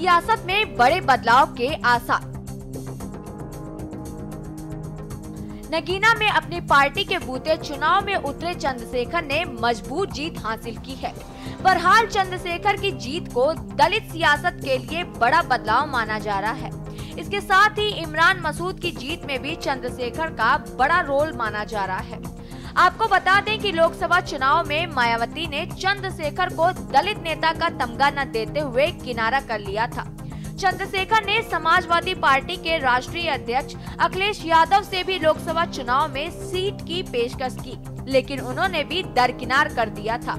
सियासत में बड़े बदलाव के आसार। नगीना में अपनी पार्टी के बूते चुनाव में उतरे चंद्रशेखर ने मज़बूत जीत हासिल की है। बहरहाल चंद्रशेखर की जीत को दलित सियासत के लिए बड़ा बदलाव माना जा रहा है। इसके साथ ही इमरान मसूद की जीत में भी चंद्रशेखर का बड़ा रोल माना जा रहा है। आपको बता दें कि लोकसभा चुनाव में मायावती ने चंद्रशेखर को दलित नेता का तमगा न देते हुए किनारा कर लिया था। चंद्रशेखर ने समाजवादी पार्टी के राष्ट्रीय अध्यक्ष अखिलेश यादव से भी लोकसभा चुनाव में सीट की पेशकश की, लेकिन उन्होंने भी दरकिनार कर दिया था।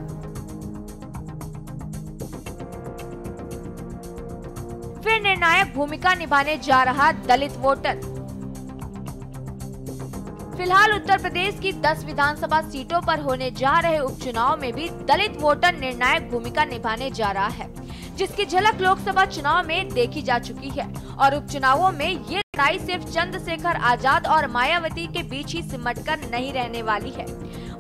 फिर निर्णायक भूमिका निभाने जा रहा दलित वोटर। फ़िलहाल उत्तर प्रदेश की 10 विधानसभा सीटों पर होने जा रहे उपचुनाव में भी दलित वोटर निर्णायक भूमिका निभाने जा रहा है, जिसकी झलक लोकसभा चुनाव में देखी जा चुकी है। और उपचुनावों में ये लड़ाई सिर्फ़ चंद्रशेखर आज़ाद और मायावती के बीच ही सिमट कर नहीं रहने वाली है।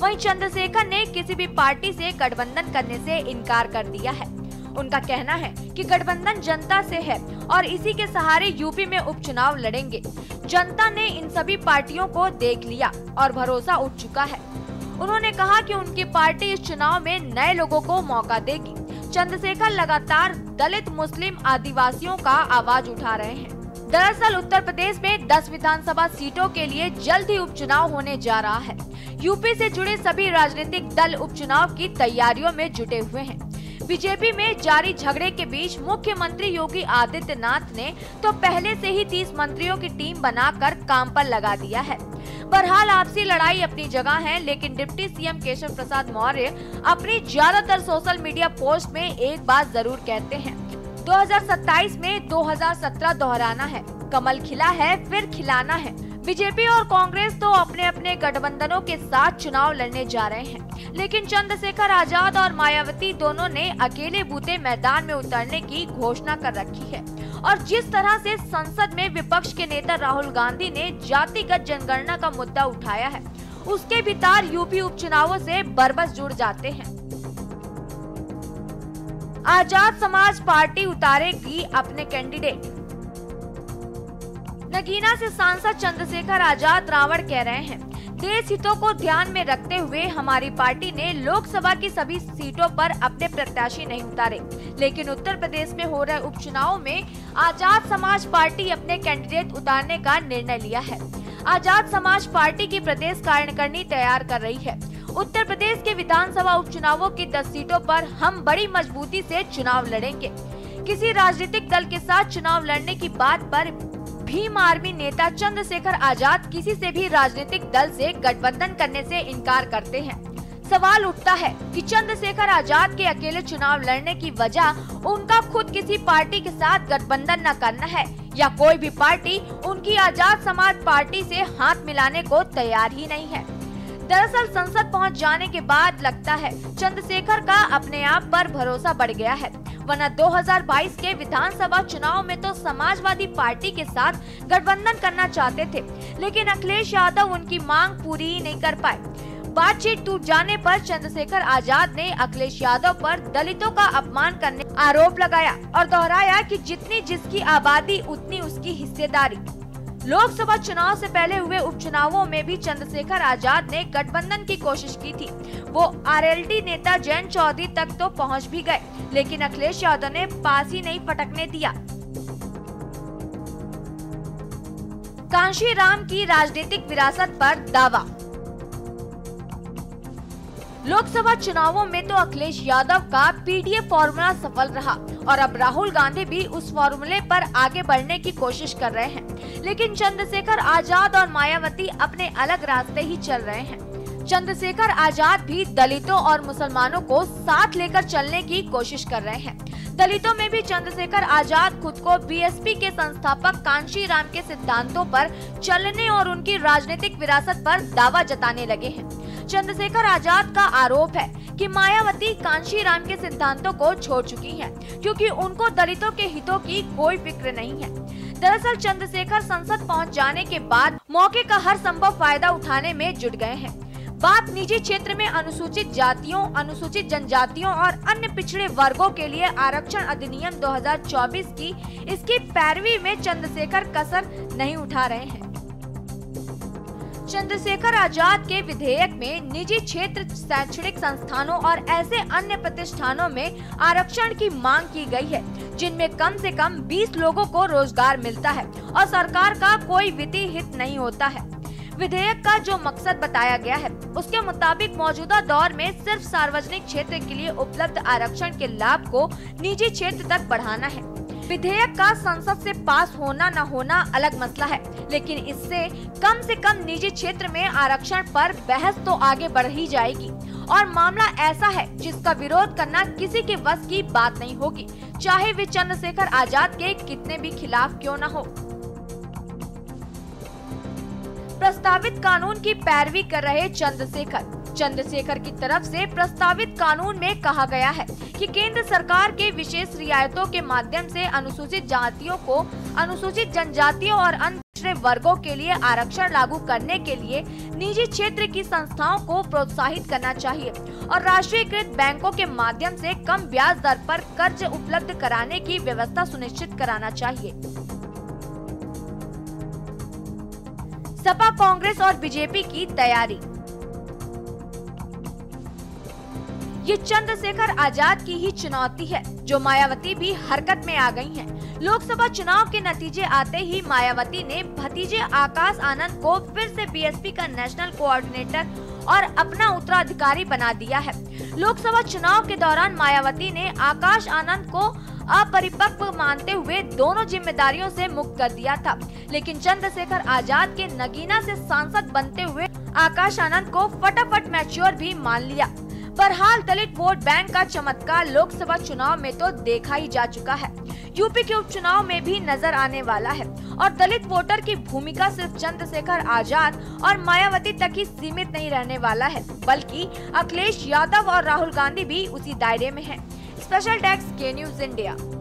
वहीं चंद्रशेखर ने किसी भी पार्टी से गठबंधन करने से इनकार कर दिया है। उनका कहना है कि गठबंधन जनता से है और इसी के सहारे यूपी में उपचुनाव लड़ेंगे। जनता ने इन सभी पार्टियों को देख लिया और भरोसा उठ चुका है। उन्होंने कहा कि उनकी पार्टी इस चुनाव में नए लोगों को मौका देगी। चंद्रशेखर लगातार दलित, मुस्लिम आदिवासियों का आवाज़ उठा रहे हैं। दरअसल उत्तर प्रदेश में 10 विधानसभा सीटों के लिए जल्द ही उपचुनाव होने जा रहा है। यूपी से जुड़े सभी राजनीतिक दल उपचुनाव की तैयारियों में जुटे हुए हैं। बीजेपी में जारी झगड़े के बीच मुख्यमंत्री योगी आदित्यनाथ ने तो पहले से ही 30 मंत्रियों की टीम बनाकर काम पर लगा दिया है। बहरहाल आपसी लड़ाई अपनी जगह है, लेकिन डिप्टी सीएम केशव प्रसाद मौर्य अपनी ज़्यादातर सोशल मीडिया पोस्ट में एक बात ज़रूर कहते हैं। 2027 में 2017 दोहराना है। कमल खिला है, फिर खिलाना है। बीजेपी और कांग्रेस तो अपने अपने गठबंधनों के साथ चुनाव लड़ने जा रहे हैं, लेकिन चंद्रशेखर आज़ाद और मायावती दोनों ने अकेले बूते मैदान में उतरने की घोषणा कर रखी है। और जिस तरह से संसद में विपक्ष के नेता राहुल गांधी ने जातिगत जनगणना का मुद्दा उठाया है, उसके भी तार यूपी उपचुनावों से बरबस जुड़ जाते हैं। आज़ाद समाज पार्टी उतारेगी अपने कैंडिडेट नगीना से सांसद चंद्रशेखर आज़ाद रावण कह रहे हैं, देश हितों को ध्यान में रखते हुए हमारी पार्टी ने लोकसभा की सभी सीटों पर अपने प्रत्याशी नहीं उतारे। लेकिन उत्तर प्रदेश में हो रहे उपचुनाव में आज़ाद समाज पार्टी अपने कैंडिडेट उतारने का निर्णय लिया है। आज़ाद समाज पार्टी की प्रदेश कार्यकारिणी तैयार कर रही है। उत्तर प्रदेश के विधानसभा उपचुनावों की 10 सीटों पर हम बड़ी मजबूती से चुनाव लड़ेंगे। किसी राजनीतिक दल के साथ चुनाव लड़ने की बात पर भीम आर्मी नेता चंद्रशेखर आज़ाद किसी से भी राजनीतिक दल से गठबंधन करने से इनकार करते हैं। सवाल उठता है कि चंद्रशेखर आज़ाद के अकेले चुनाव लड़ने की वजह उनका खुद किसी पार्टी के साथ गठबंधन न करना है या कोई भी पार्टी उनकी आज़ाद समाज पार्टी से हाथ मिलाने को तैयार ही नहीं है। दरअसल संसद पहुँच जाने के बाद लगता है चंद्रशेखर का अपने आप पर भरोसा बढ़ गया है। वरना 2022 के विधानसभा चुनाव में तो समाजवादी पार्टी के साथ गठबंधन करना चाहते थे, लेकिन अखिलेश यादव उनकी मांग पूरी नहीं कर पाए। बातचीत टूट जाने पर चंद्रशेखर आज़ाद ने अखिलेश यादव पर दलितों का अपमान करने आरोप लगाया और दोहराया कि जितनी जिसकी आबादी, उतनी उसकी हिस्सेदारी। लोकसभा चुनाव से पहले हुए उपचुनावों में भी चंद्रशेखर आज़ाद ने गठबंधन की कोशिश की थी। वो आरएलडी नेता जयंत चौधरी तक तो पहुँच भी गए, लेकिन अखिलेश यादव ने पास ही नहीं पटकने दिया। कांशी राम की राजनीतिक विरासत पर दावा। लोकसभा चुनावों में तो अखिलेश यादव का पीडीए फॉर्मूला सफल रहा। और अब राहुल गांधी भी उस फॉर्मूले पर आगे बढ़ने की कोशिश कर रहे हैं। लेकिन चंद्रशेखर आज़ाद और मायावती अपने अलग रास्ते ही चल रहे हैं। चंद्रशेखर आज़ाद भी दलितों और मुसलमानों को साथ लेकर चलने की कोशिश कर रहे हैं। दलितों में भी चंद्रशेखर आज़ाद खुद को बीएसपी के संस्थापक कांशी राम के सिद्धांतों पर चलने और उनकी राजनीतिक विरासत पर दावा जताने लगे हैं। चंद्रशेखर आज़ाद का आरोप है कि मायावती कांशी राम के सिद्धांतों को छोड़ चुकी हैं, क्योंकि उनको दलितों के हितों की कोई फ़िक्र नहीं है। दरअसल चंद्रशेखर संसद पहुँच जाने के बाद मौके का हर संभव फ़ायदा उठाने में जुट गए हैं। बात निजी क्षेत्र में अनुसूचित जातियों अनुसूचित जनजातियों और अन्य पिछड़े वर्गों के लिए आरक्षण अधिनियम 2024 की इसकी पैरवी में चंद्रशेखर कसर नहीं उठा रहे हैं। चंद्रशेखर आज़ाद के विधेयक में निजी क्षेत्र, शैक्षणिक संस्थानों और ऐसे अन्य प्रतिष्ठानों में आरक्षण की मांग की गई है, जिनमें कम से कम 20 लोगों को रोज़गार मिलता है और सरकार का कोई वित्तीय हित नहीं होता है। विधेयक का जो मकसद बताया गया है, उसके मुताबिक मौजूदा दौर में सिर्फ़ सार्वजनिक क्षेत्र के लिए उपलब्ध आरक्षण के लाभ को निजी क्षेत्र तक बढ़ाना है। विधेयक का संसद से पास होना न होना अलग मसला है लेकिन इससे कम से कम निजी क्षेत्र में आरक्षण पर बहस तो आगे बढ़ ही जाएगी। और मामला ऐसा है, जिसका विरोध करना किसी के बस की बात नहीं होगी। चाहे वे चंद्रशेखर आज़ाद के कितने भी खिलाफ क्यों न हो। प्रस्तावित कानून की पैरवी कर रहे चंद्रशेखर। चंद्रशेखर की तरफ़ से प्रस्तावित कानून में कहा गया है कि केंद्र सरकार के विशेष रियायतों के माध्यम से अनुसूचित जातियों को, अनुसूचित जनजातियों और अन्य वर्गों के लिए आरक्षण लागू करने के लिए निजी क्षेत्र की संस्थाओं को प्रोत्साहित करना चाहिए और राष्ट्रीयकृत बैंकों के माध्यम से कम ब्याज दर पर कर्ज उपलब्ध कराने की व्यवस्था सुनिश्चित कराना चाहिए। सपा कांग्रेस और बीजेपी की तैयारी। ये चंद्रशेखर आज़ाद की ही चुनौती है, जो मायावती भी हरकत में आ गई हैं। लोकसभा चुनाव के नतीजे आते ही मायावती ने भतीजे आकाश आनंद को फिर से बीएसपी का नेशनल कोऑर्डिनेटर और अपना उत्तराधिकारी बना दिया है। लोकसभा चुनाव के दौरान मायावती ने आकाश आनंद को अपरिपक्व मानते हुए दोनों जिम्मेदारियों से मुक्त कर दिया था। लेकिन चंद्रशेखर आज़ाद के नगीना से सांसद बनते हुए आकाश आनंद को फटाफट मैच्योर भी मान लिया। बहरहाल दलित वोट बैंक का चमत्कार लोकसभा चुनाव में तो देखा ही जा चुका है। यूपी के उपचुनाव में भी नज़र आने वाला है और दलित वोटर की भूमिका सिर्फ़ चंद्रशेखर आज़ाद और मायावती तक ही सीमित नहीं रहने वाला है, बल्कि अखिलेश यादव और राहुल गांधी भी उसी दायरे में है। स्पेशल डेस्क के न्यूज़ इंडिया।